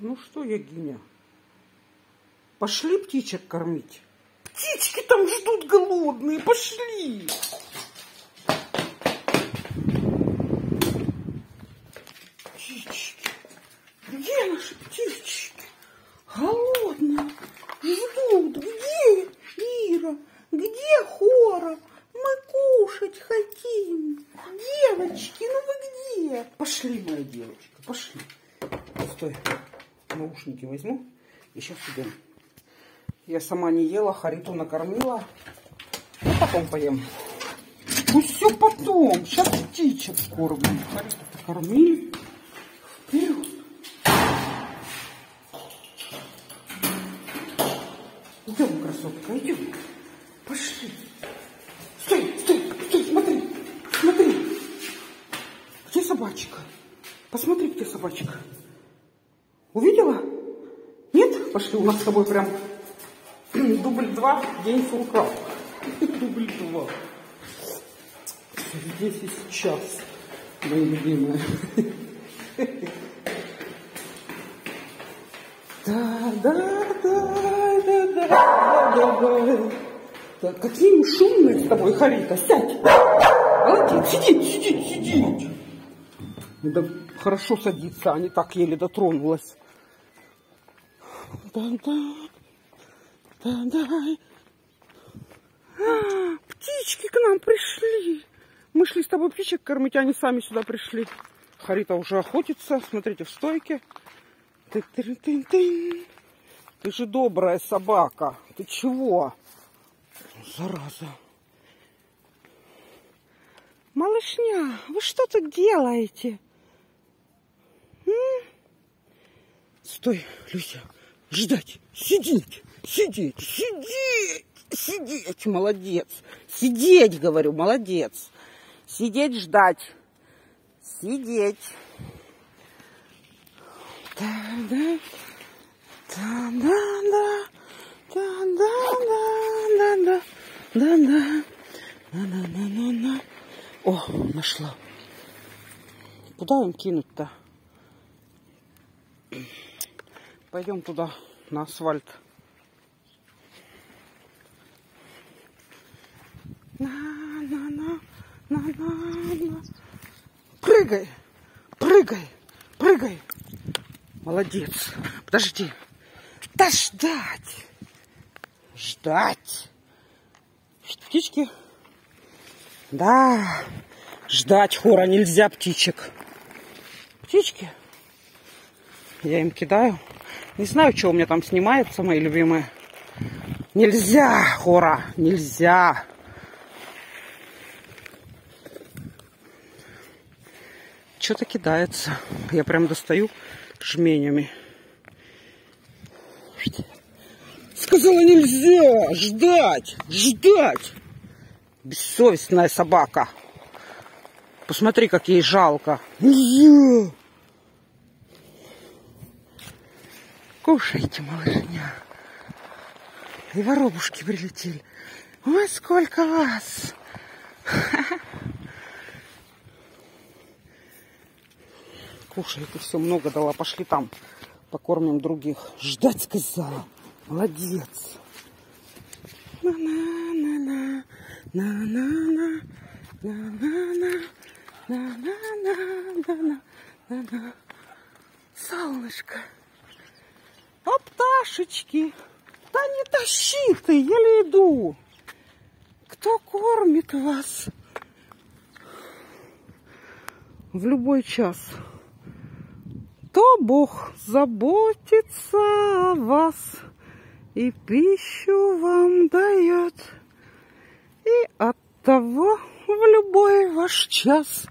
Ну что, Ягиня, пошли птичек кормить? Птички там ждут голодные, пошли! Птички, где наши птички? Голодные, ждут, где Ира, где Хора? Мы кушать хотим. Девочки, ну вы где? Пошли, моя девочка, пошли. Стой наушники возьму и сейчас идем. Я сама не ела, Хариту накормила. Ну, потом поем. Ну, все потом. Сейчас птичек кормим. Хариту покормили. Идем, красотка, идем. Пошли. Стой, стой, стой, смотри. Смотри. Где собачка? Посмотри, где собачка. Увидела? Нет? Пошли, у нас с тобой прям дубль два, день сурка. Дубль два. Здесь и сейчас, мои любимые. Да, да, да, да, да, да, да. Так, какие мы шумные с тобой, Харита, сядь. Молодец, сидеть, сидеть, сидеть. Да хорошо садиться, а не так еле дотронулась. А, птички к нам пришли. Мы шли с тобой птичек кормить, а они сами сюда пришли. Харита уже охотится. Смотрите, в стойке. Ты. ты же добрая собака. Ты чего? Зараза. Малышня, вы что тут делаете? М? Стой, Люся. Ждать. Сидеть. Сидеть. Сидеть. Сидеть. Молодец. Сидеть, говорю, молодец. Сидеть, ждать. Сидеть. Да-да. Да-да-да. Да-да-да. Да-да. Да-да-да-да-да. О, нашла. Куда им кинуть-то? Пойдем туда, на асфальт. На, на, на, на, на, на. Прыгай, прыгай, прыгай. Молодец. Подожди. Да ждать. Ждать. Птички. Да. Ждать хора нельзя птичек. Птички. Я им кидаю. Не знаю, что у меня там снимается, мои любимые. Нельзя, хора, нельзя. Что-то кидается. Я прям достаю жменями. Сказала нельзя ждать, ждать. Бессовестная собака. Посмотри, как ей жалко. Нельзя. Кушайте, малышня. И воробушки прилетели. Ой, сколько вас! Кушайте, все много дала. Пошли там, покормим других. Ждать сказала. Молодец. На-на-на-на, на-на-на, на-на-на, на-на-на, на-на-на. Солнышко. А пташечки? Да не тащи ты, еле иду. Кто кормит вас? В любой час. То Бог заботится о вас и пищу вам дает. И от того в любой ваш час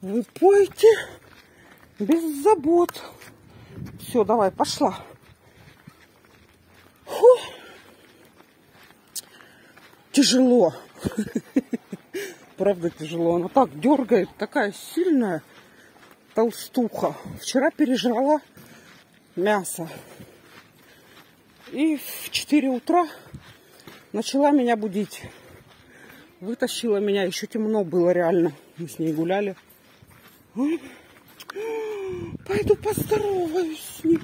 вы пойте без забот. Все, давай, пошла. Фу. Тяжело. Правда тяжело. Она так дергает, такая сильная толстуха. Вчера пережрала мясо. И в 4 утра начала меня будить. Вытащила меня. Еще темно было реально. Мы с ней гуляли. Пойду поздороваюсь с ним.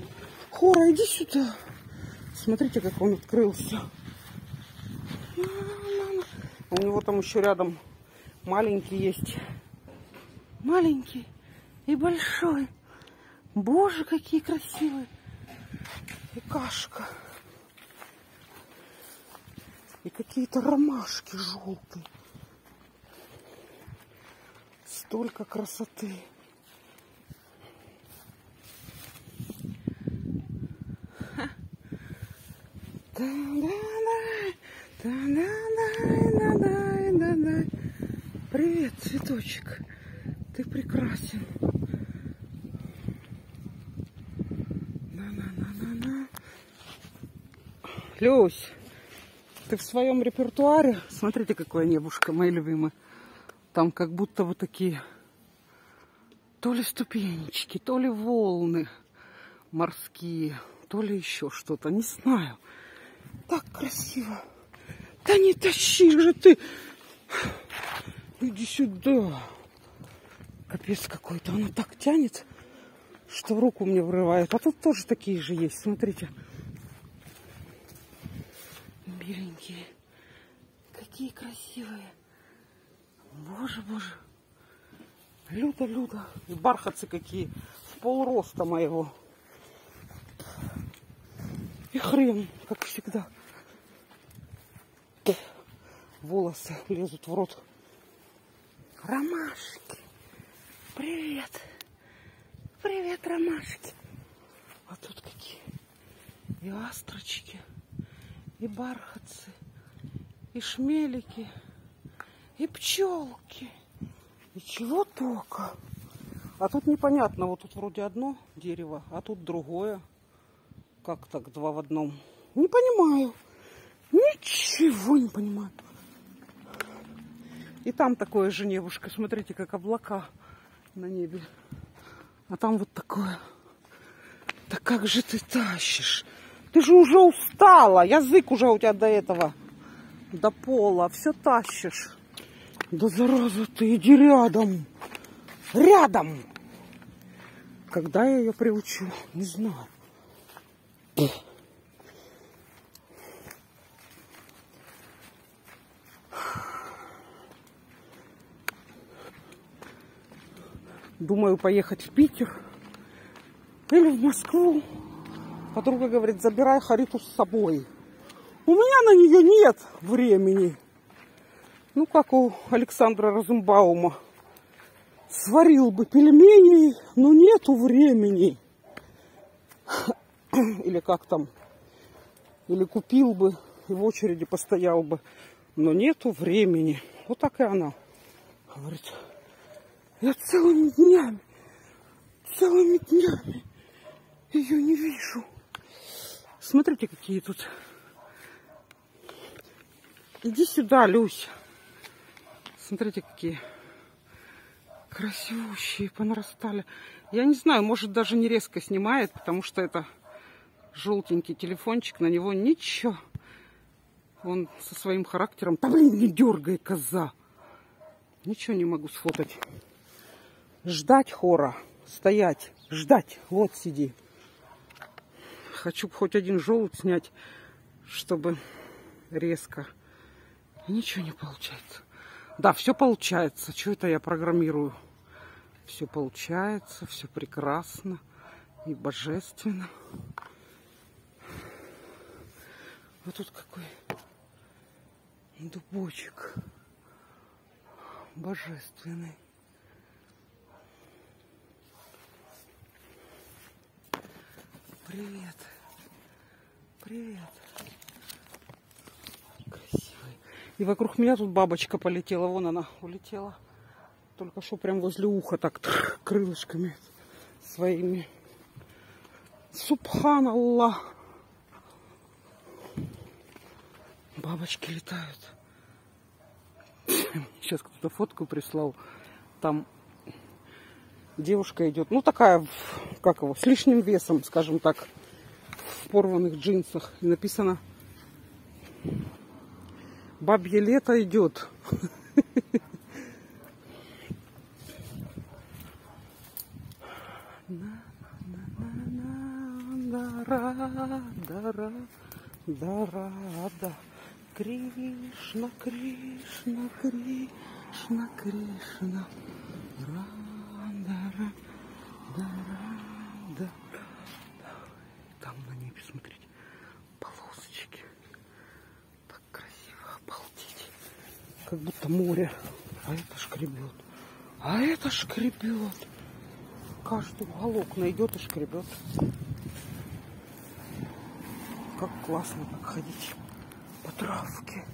Хора, иди сюда. Смотрите, как он открылся. У него там еще рядом маленький есть. Маленький и большой. Боже, какие красивые. И кашка. И какие-то ромашки желтые. Столько красоты. Привет, цветочек. Ты прекрасен. На-на-на-на-на. Люсь, ты в своем репертуаре? Смотрите, какое небушка, мои любимые. Там как будто вот такие то ли ступенечки, то ли волны морские, то ли еще что-то, не знаю. Так красиво. Да не тащи же ты. Иди сюда. Капец какой-то. Она так тянет, что руку мне врывает. А тут тоже такие же есть. Смотрите. Беленькие. Какие красивые. Боже, боже. Люда, Люда. И бархатцы какие. В полроста моего. И хрен, как всегда. Волосы лезут в рот. Ромашки. Привет. Привет, ромашки. А тут какие? И астрочки, и бархатцы, и шмелики, и пчелки. И чего только. А тут непонятно. Вот тут вроде одно дерево, а тут другое. Как так два в одном? Не понимаю. Ничего не понимаю. И там такое же небушка. Смотрите, как облака на небе. А там вот такое. Да как же ты тащишь? Ты же уже устала. Язык уже у тебя до этого. До пола. Все тащишь. Да зараза ты, иди рядом. Рядом. Когда я ее приучу, не знаю. Думаю поехать в Питер или в Москву. Подруга говорит, забирай Хариту с собой. У меня на нее нет времени. Ну, как у Александра Розенбаума. Сварил бы пельмени, но нету времени. Или как там. Или купил бы и в очереди постоял бы. Но нету времени. Вот так и она говорит. Я целыми днями, целыми днями ее не вижу. Смотрите, какие тут. Иди сюда, Люся. Смотрите, какие красивущие понарастали. Я не знаю, может даже не резко снимает, потому что это желтенький телефончик, на него ничего. Он со своим характером. Да блин, не дергай, коза. Ничего не могу сфотать. Ждать хора. Стоять. Ждать. Вот сиди. Хочу хоть один желудь снять, чтобы резко. ничего не получается. Да, все получается. Что это я программирую? Все получается, все прекрасно и божественно. Вот тут какой дубочек божественный. Привет. Привет. Красивый. И вокруг меня тут бабочка полетела. Вон она улетела. Только что прям возле уха так крылышками своими. Субханаллах. Бабочки летают. Сейчас кто-то фотку прислал. Там девушка идет, ну такая, как его, с лишним весом, скажем так, в порванных джинсах. И написано «Бабье лето идет». Рада, Рада, Рада. Кришна, Кришна, Кришна, Кришна. Рада, Рада, Рада. Там на небе, смотрите, полосочки. Так красиво, обалдеть. Как будто море. А это шкребет. А это шкребет. Каждый уголок найдет и шкребет. Как классно так ходить по травке.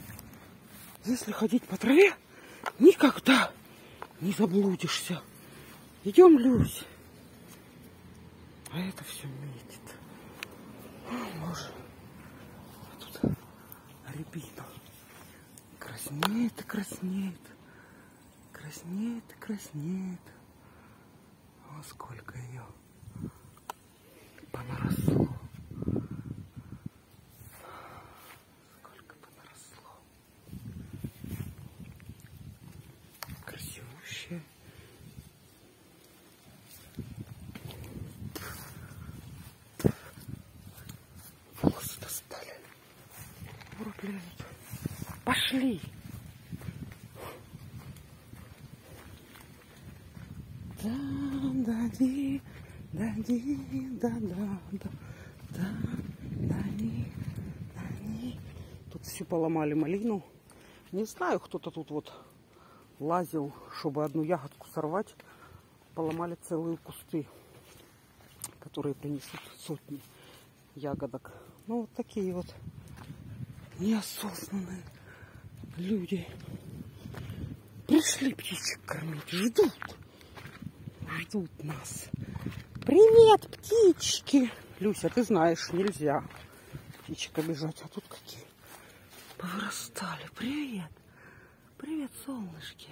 Если ходить по траве, никогда не заблудишься. Идем, Люсь. А это все метит. О, боже. А тут рябина. Краснеет и краснеет. Краснеет и краснеет. О, сколько ее понаросло. Сколько понаросло. Красивущая. Волосы достали. Урубляют. Пошли. Да, да, ди, да, ди, да, да, да, да, да, ни, да, ни. Тут все поломали малину. Не знаю, кто-то тут вот лазил, чтобы одну ягодку сорвать. Поломали целые кусты, которые принесут сотни ягодок. Ну, вот такие вот неосознанные люди. Пришли птичек кормить, ждут. Ждут нас. Привет, птички! Люся, ты знаешь, нельзя птичек обижать. А тут какие повырастали. Привет. Привет, солнышки.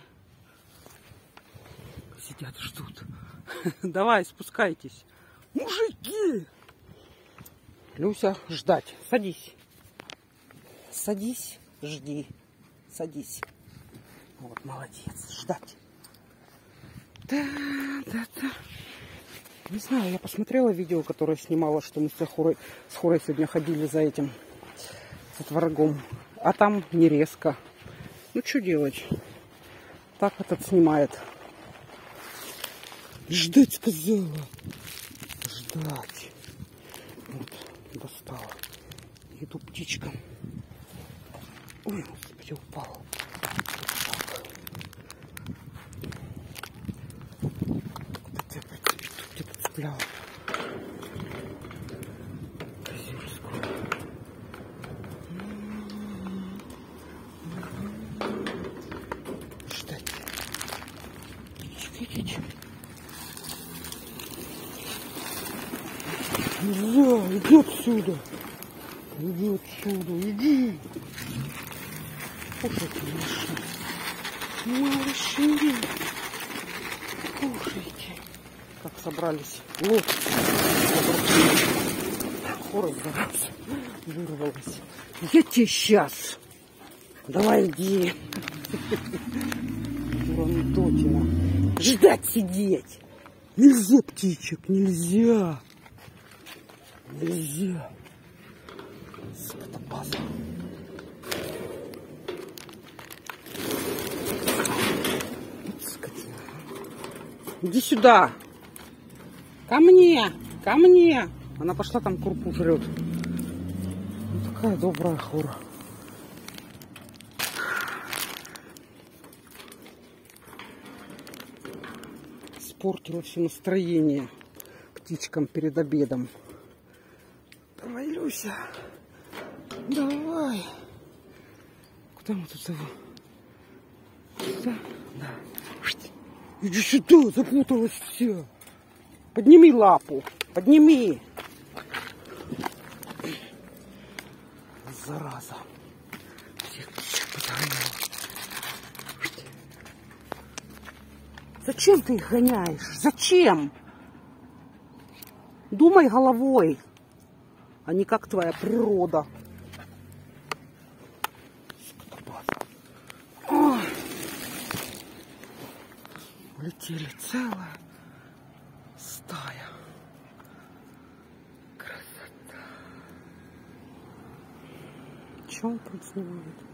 Сидят, ждут. Давай, спускайтесь. Мужики! Люся, ждать. Садись. Садись, жди. Садись. Вот, молодец. Ждать. Да, да, да. Не знаю, я посмотрела видео, которое снимала, что мы с Хорой, с Хорой сегодня ходили за этим, за творогом. А там не резко. Ну, что делать? Так этот снимает. Ждать сказала. Ждать. Вот, достала. Иду птичкам. Ой, господи, упал. Где-то я прицеп- где-то цепляла. Козюрскую. Ждать. Птичка, идите. Нельзя, иди отсюда. Иди отсюда, иди. Кушайте, малыши. Малыши. Кушайте. Как собрались. Вот. Хора зараза. Вырвалась. Я тебе сейчас. Давай иди. Урандотина. Ждать сидеть. Нельзя птичек, нельзя. Нельзя. Скотобаза. Иди сюда. Ко мне. Ко мне. Она пошла там крупу жрет. Ну, такая добрая хора. Испортила все настроение птичкам перед обедом. Давай, Люся. Давай. Куда мы тут зовем? Сюда? Да. Иди сюда, запуталась все. Подними лапу. Подними. Зараза. Зачем ты их гоняешь? Зачем? Думай головой, а не как твоя природа. прилетели целая стая. Красота. Чем тут снимают?